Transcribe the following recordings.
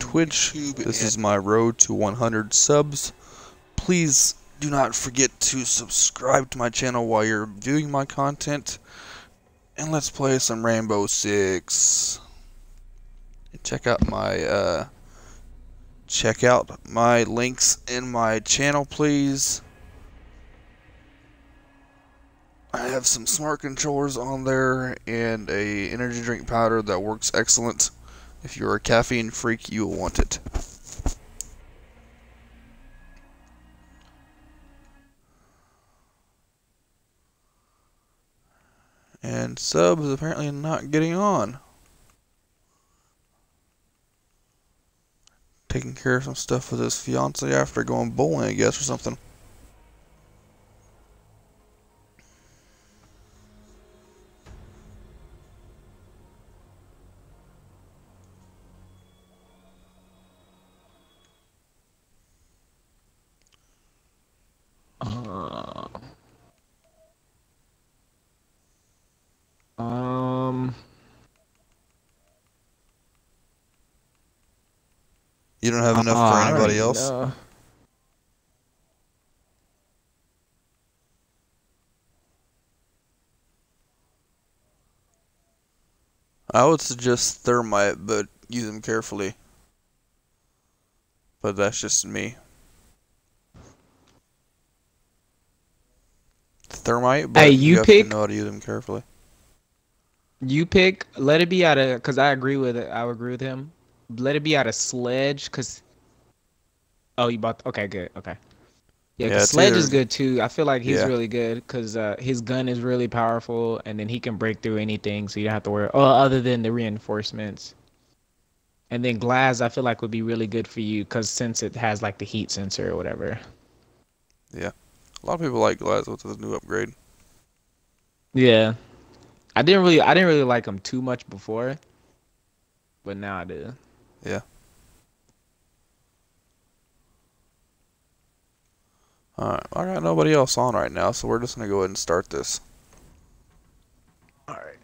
Twitch. This is my road to 100 subs. Please do not forget to subscribe to my channel while you're viewing my content. And let's play some Rainbow Six. Check out my uh, check out my links in my channel, please. I have some smart controllers on there and a energy drink powder that works excellent. If you're a caffeine freak, you will want it. And Sub is apparently not getting on. Taking care of some stuff with his fiance after going bowling, I guess, or something. You don't have enough uh, for anybody else? know. I would suggest thermite, but use them carefully. But that's just me. Thermite, but Hey, you, you have pick- to know how to use them carefully. You pick. Let it be out of. Cause I agree with it. I agree with him. Let it be out of sledge. Cause. Oh, you bought. Okay, good. Okay. Yeah, Yeah, sledge either- is good too. I feel like he's Yeah. really good because uh, his gun is really powerful, and then he can break through anything, so you don't have to worry. Oh, other than the reinforcements. And then Glaz, I feel like would be really good for you because since it has like the heat sensor or whatever. Yeah. A lot of people like Glaz with the new upgrade. Yeah. I didn't really I didn't really like him too much before. But now I do. Alright, I got nobody else on right now, so we're just gonna go ahead and start this. Alright.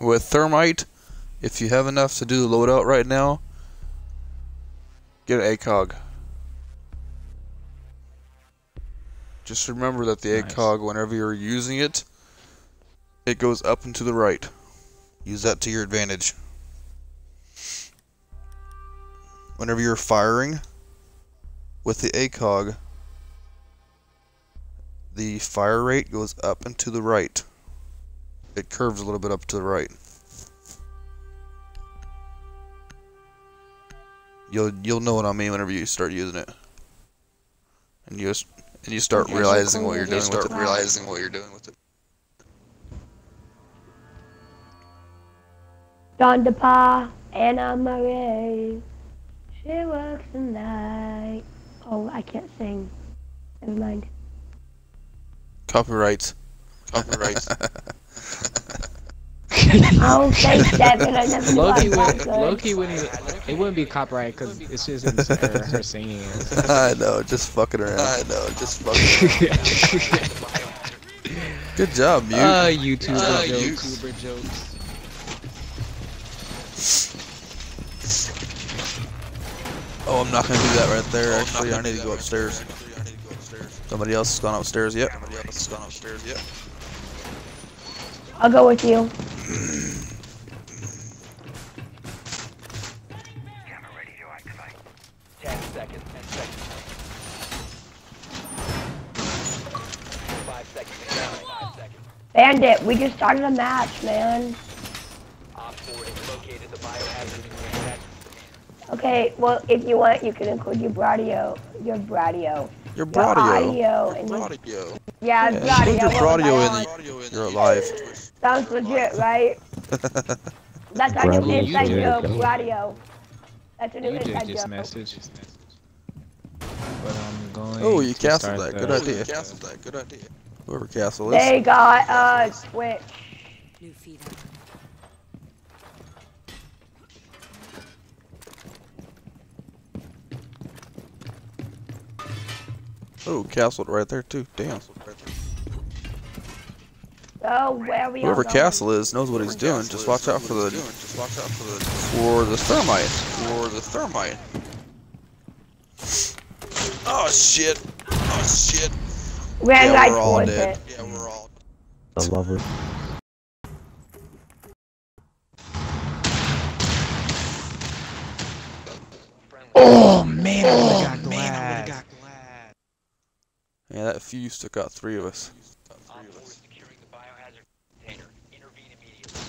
With thermite, if you have enough to do the loadout right now, get an ACOG. Just remember that the Nice. ACOG, whenever you're using it, it goes up and to the right. Use that to your advantage. Whenever you're firing with the ACOG, the fire rate goes up and to the right. It curves a little bit up to the right. You'll you'll know what I mean whenever you start using it, and you just and you start realizing what you're doing with it. Realizing what you're doing with it. Don DePa, Anna Marie. She works the night. Oh, I can't sing. Never mind. Copyrights. Copyrights. I'll say seven. I never Loki would, Loki wouldn't. it wouldn't be copyright because it's just her, her singing. I know, just fucking around. I know, just fucking. Good job, mute. uh, YouTuber Uh, jokes. YouTuber jokes. oh, I'm not gonna do that right there. Actually, I need to go upstairs. Somebody else has gone upstairs. Yep. Somebody else has gone upstairs. Yep. I'll go with you. Bandit, we just started a match, man. Op 4 has located the biohazard in your tech. Okay, well, if you want, you can include your bradio, your bradio, Your your Bradio. audio, your, Bradio. yeah, Yeah, bradio. include your what Bradio in on? the, You're alive. Sounds legit, right? That's our new Bradio. inside joke, radio. That's a new You did inside just joke. message. But I'm going. Oh, you to castled that. Good idea. Castled that. Good idea. Whoever castle is. They got uh Twitch. New feed. Oh, castle right there too. Damn. Oh, where we Whoever all castle is knows what he's doing. Just watch out for the for the thermite. For the thermite. Oh shit! Oh shit! Ran Yeah, right we're all towards dead. it. Yeah, we're all. I love it. Oh man, I would've got Glaz. Yeah, that Fuze took out three of us. Op 4 is securing the biohazard container. Intervene immediately.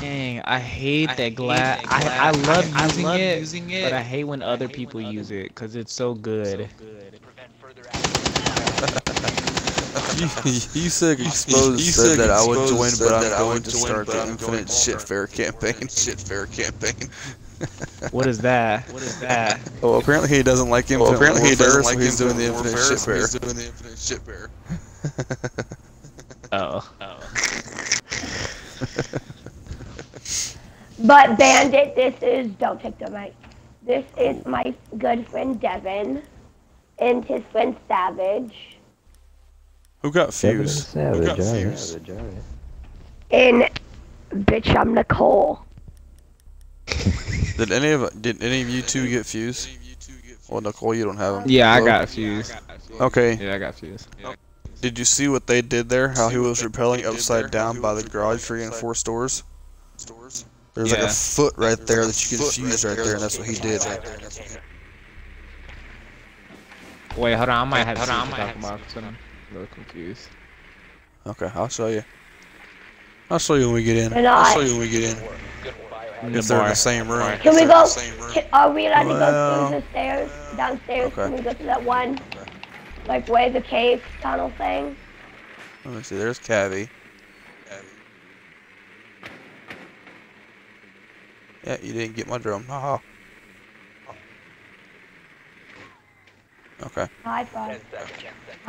Dang, I hate I that Glaz. that I. I love I- I using love it, using but I hate when other hate people when use other it because it's so good. Prevent further access. you, you said exposed you said said that I would Exposed join, but I'm going to start the Infinite Shit Fair campaign. Shit fair campaign. What is that? What is that? Oh, apparently he doesn't like Infinite Well, apparently he doesn't so like he's doing the Infinite Infinite Shit so Fair. he's doing the Infinite Shit Fair. Oh. oh. But Bandit, this is don't take the mic. This is oh. my good friend Devin and his friend Savage. Who got Devin fused? Savage, got alright. fused? Savage. And bitch, I'm Nicole. Did any of did any of you two get fused? Well, Nicole, you don't have them. Yeah, I got fused. Okay. Yeah, I got fused. Did you see what they did there? How he was repelling upside down by the garage reinforced doors? There's like a foot right there that you can fuse right there, and that's what he did. Wait, hold on. I might have Hold to on, I might talk have to about 'cause I'm a little confused. Okay, I'll show you. I'll show you when we get in. I'll show you when we get in. Good biohazard. The If they're in the same room. Can we go? Can, are we allowed to go through the stairs downstairs? Okay. Can we go to that one, like way the cave tunnel thing? Let me see. There's Cavi. Yeah, you didn't get my drum. Haha. Okay. Hi, Frost.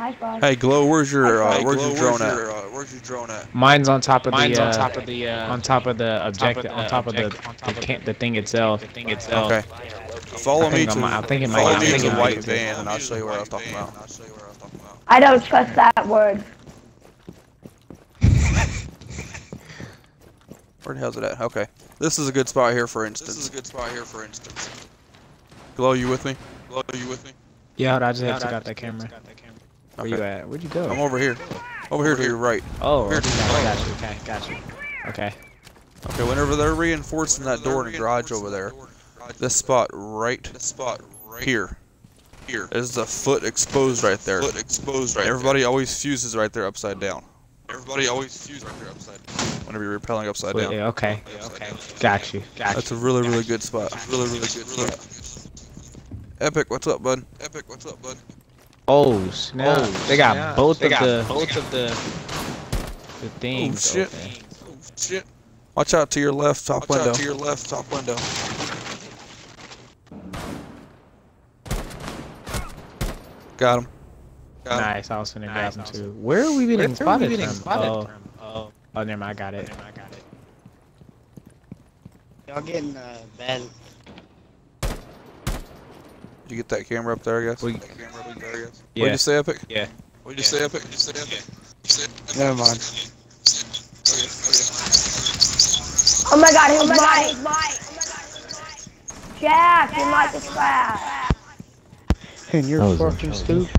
10 seconds. Hi, Frost. Hey, Glow, where's your uh, Hey, where's Glow, your drone at? your, uh, where's your drone at? Mine's on top of Mine's the. on uh, top of the. Uh, on top of the objective. the On top of the objective, on top the, of can, the thing itself. the thing itself. Okay. Follow I me think to I'm- I think it might follow be- me I to think the white van, and I'll show you what I was talking about. I don't trust that word. Where the hell's it at? Okay. This is a good spot here, for instance. This is a good spot here, for instance. Glow, you with me? Glow, are you with me? Yeah, hold I just have to Yeah, got that camera. Where Okay. you at? Where'd you go? I'm over here. Over here to your right. Oh, Here. okay, I got you. Okay, got you. Okay. Okay, whenever they're reinforcing that door in the garage over there, this spot right This spot right here here. is the foot exposed right there. Foot exposed right Everybody always fuses right there upside down. Everybody always fuse right there upside down. Whenever you're repelling upside Wait, down. yeah, okay. Okay. Got you. Got That's you. a really, really good spot. Really, really good spot. Epic, what's up, bud? Epic, what's up, bud? Oh snap! Oh, they got snap. both They of got the both of the. the things. shit. open. Oh, shit. Watch out to your left top Watch window. out to your left top window. Got him. Got him. Nice. I was finna grab Nice, them I was too. Where are we getting Where are spotted we getting from? spotted oh, from? Oh, oh, never mind. I got it. I got it. Y'all getting uh, bad. Did you get that camera up there, I guess? We- That camera up there, I guess. What'd Yeah. you say, Epic? What'd you say, Epic? What'd you say, Epic? You said- Never mind. Okay, okay. Oh my god, his mic! Jack, your mic is crap. And you're fucking stupid.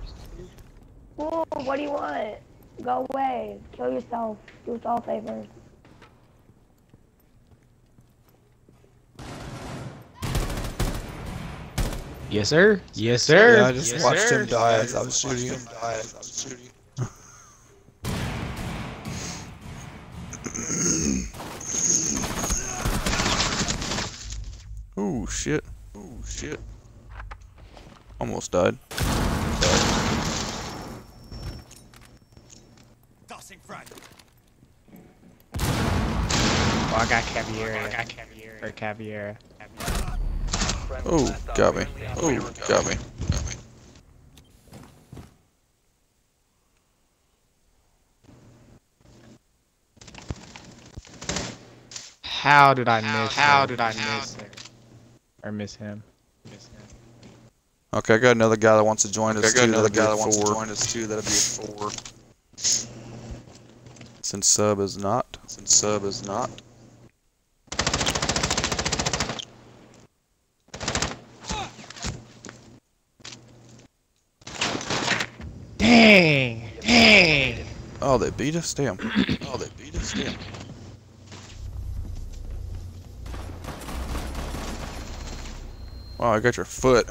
Ooh, what do you want? Go away. Kill yourself. Do us all favors. Yes, sir. Yes, sir. Yeah, I just Yes, watched sir. him die as I was shooting him. Die as I was shooting him. Ooh, shit. Ooh, shit. Almost died. Tossing Oh, I got caviar. I got caviar. Or caviar. Friendly Oh, got me. Oh, operator got me. How did I miss? How her? did I miss? Or miss him? Okay, I got another guy that wants to join Okay, I us got too. another guy that wants to join us too. That'll be a four. Since sub is not. Since sub is not. Dang. Dang. Oh, they beat us. Damn. Oh, they beat us. Damn. Wow, I got your foot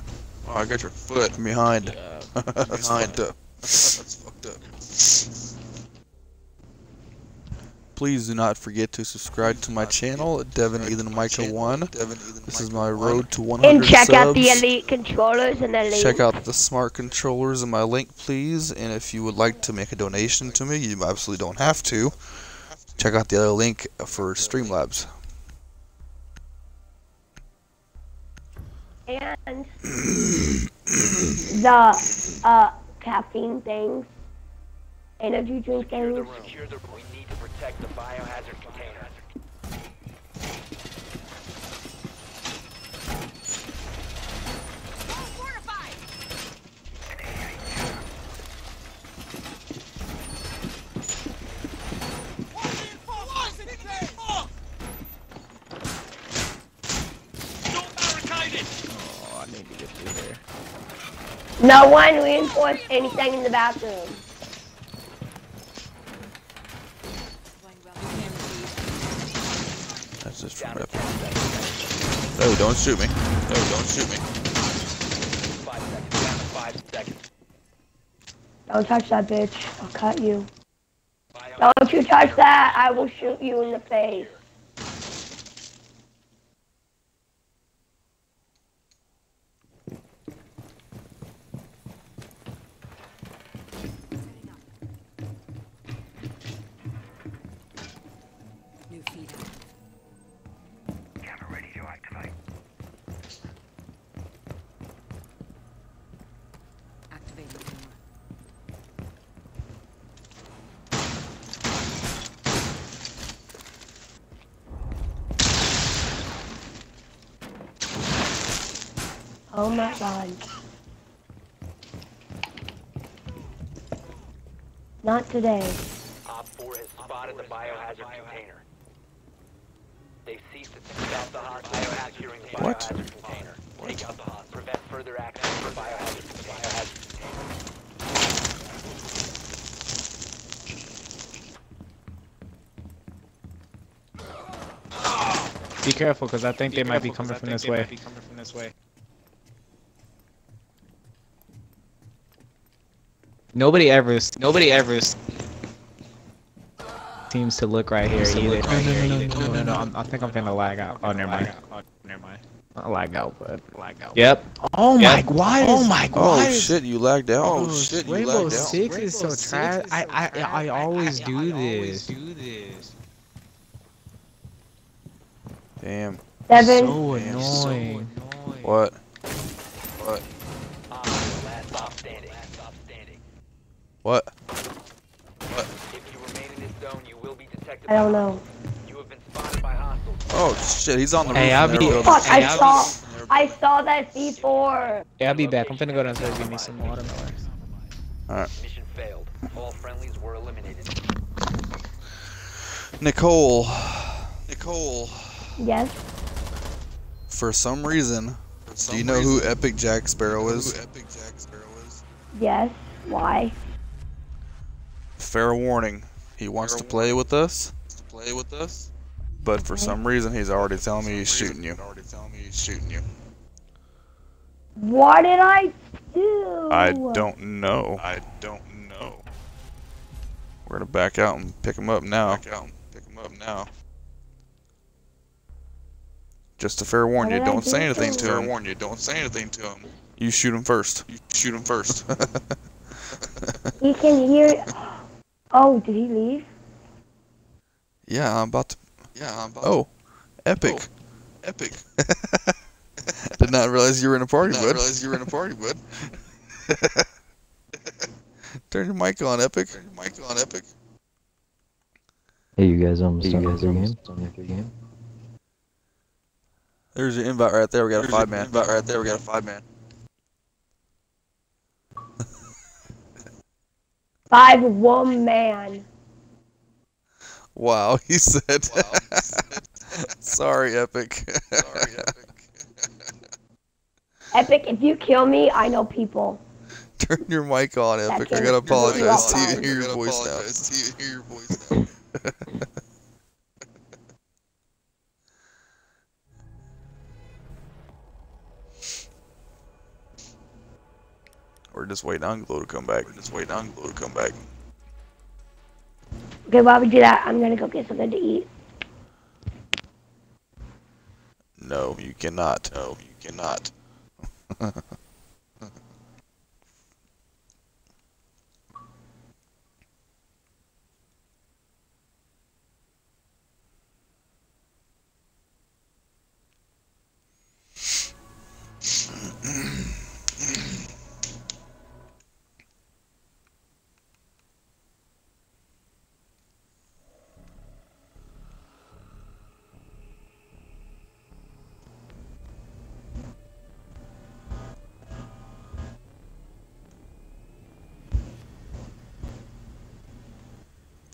Oh, I got your foot from behind. That's behind. Please do not forget to subscribe to my channel, Devin Ethan Micah One. Devin, Ethan, This is my road to 100 And check subs. out the Elite controllers and the link. Check out the smart controllers in my link, please. And if you would like to make a donation to me, you absolutely don't have to. Check out the other link for Streamlabs. and the uh caffeine things, energy drink Secure the things. Room. Secure the room. We need to protect the biohazard container. Oh, I need to get through here. No one reinforced anything in the bathroom. That's just Down from to Epic. 10 seconds. Oh, don't shoot me. No, don't shoot me. Five seconds. Down to five seconds. Don't touch that bitch. I'll cut you. Don't you touch that. I will shoot you in the face. New feed out. Activating camera. Oh my god. Not today. Op 4 has spotted the biohazard container. They've ceased to take out the hostage by securing the What? biohazard container. Take out the hostage. Prevent further access to the biohazard biohazard container. Be careful, because I think they might be coming from this way. Nobody ever, nobody ever seems to look right here either. No, no, no, no, no, no, I'm- I think I'm gonna lag out. Oh, oh, never mind. Never mind. Not lag out, but lag out. Yep. Oh my, why? Oh my, god. Oh shit, you lagged out. Oh shit, you Rainbow lagged out. Six is so trash. I, I, I always do this. Damn. Seven. So Damn, so annoying. What? What? What? If you remain in this zone, you will be detected. I don't know. You have been spotted by hostiles. Oh shit, he's on the Hey, roof. I'll be- building. Fuck, I Hey, I'll saw, I saw that C4. Yeah, I'll be back. I'm finna go downstairs and give me some watermelon. Alright. Mission failed. All friendlies were eliminated. Nicole, Nicole. Yes. for some reason, for do you know who Epic Jack Sparrow is? Who Epic Jack Sparrow is? Yes. Why? Fair warning, he wants to Fair play with us, To play with us. but for some reason he's already telling me he's For shooting you. reason, Already telling me he's shooting you. What did I do? I don't know. I don't know. We're gonna back out and pick him up now. Back out and pick him up now. Just to fair warn you, did I don't say anything to to Fair him. warn you, don't say anything to him. You shoot him first. You shoot him first. He can hear. Oh, did he leave? yeah, I'm about yeah, I'm Oh, Epic. Oh, Epic. Did not realize you were in a party, Did not bud. realize you were in a party, bud. Turn your mic on, Epic. Turn your mic on, Epic. Hey, you guys, um, starting your game? Starting your game? There's your invite right there. We got a five man. invite right there. We got a five man. Five man. Wow, he said. Sorry, Epic. Sorry, Epic. Epic, if you kill me, I know people. Turn your mic on, Epic. I can- gotta apologize to you it hear your voice now. We're just waiting on Glow to come back. We're just waiting on Glow to come back. Okay, while we do that, I'm gonna go get something to eat. No, you cannot. No, you cannot.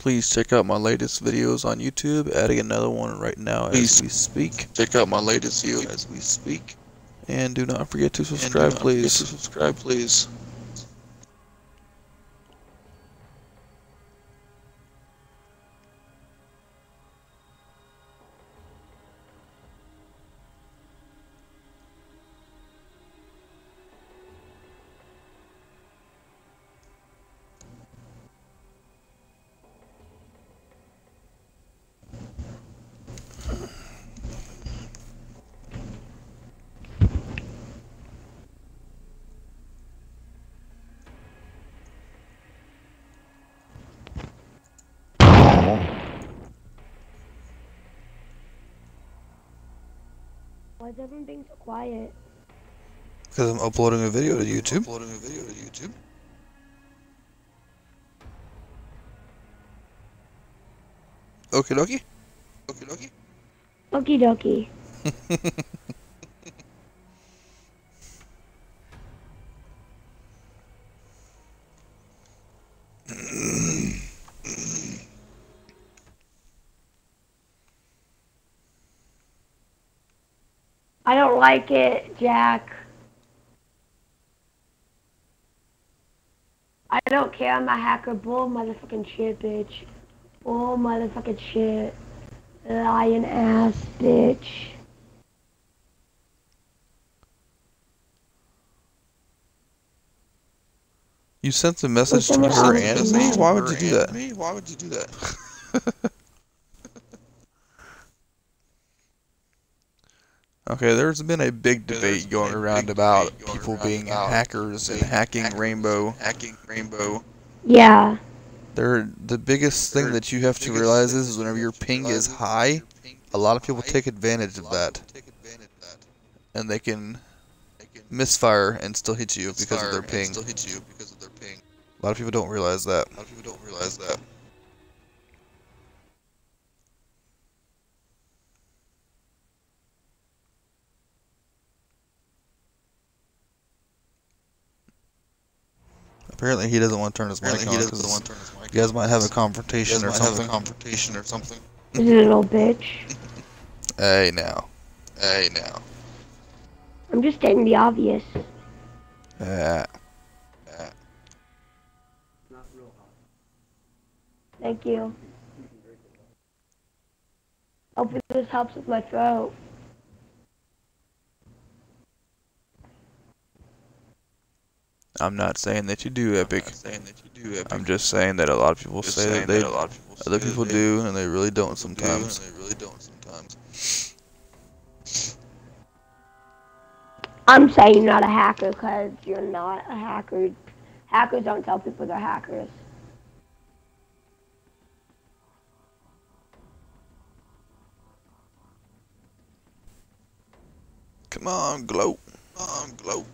Please check out my latest videos on YouTube. Adding another one right now as we speak. Check out my latest video as we speak. And do not forget to subscribe, forget please. to subscribe, please. Why is everyone being so quiet? Because I'm uploading a video to YouTube. Uploading a video to YouTube. Okie dokie. Okie dokie. Okie dokie. I don't like it, Jack. I don't care. I'm a hacker. Bull motherfucking shit, bitch. Bull motherfucking shit. Lying ass bitch. You sent the message to her and me? Why would you do that? Me? Why would you do that? Okay, there's been a big Yeah, there's debate been going a around big about going people around being about hackers and hacking hackers Rainbow. Hacking Rainbow. Yeah. They're, the biggest thing They're- that you have to realize thing is whenever your ping is is high, ping a lot of people high, take advantage of that, people take advantage of that. and they can They misfire and still hit you because of their and ping. Still hit you because of their ping. A lot of people don't realize that. A lot of people don't realize that. Apparently, he doesn't want to turn his mic Apparently, on he doesn't want to turn his mic you guys might have a confrontation or guys might have a something. confrontation or something. You little bitch. Hey, now. Hey, now. I'm just stating the obvious. Yeah. Uh, Thank you. Hopefully this helps with my throat. I'm not saying that you do, I'm Epic. saying that you do epic. I'm just saying that a lot of people Just say that they, a lot of people other people they do, and they really don't do, sometimes. and they really don't sometimes. I'm saying you're not a hacker because you're not a hacker. Hackers don't tell people they're hackers. Come on, glow. Come on, glow.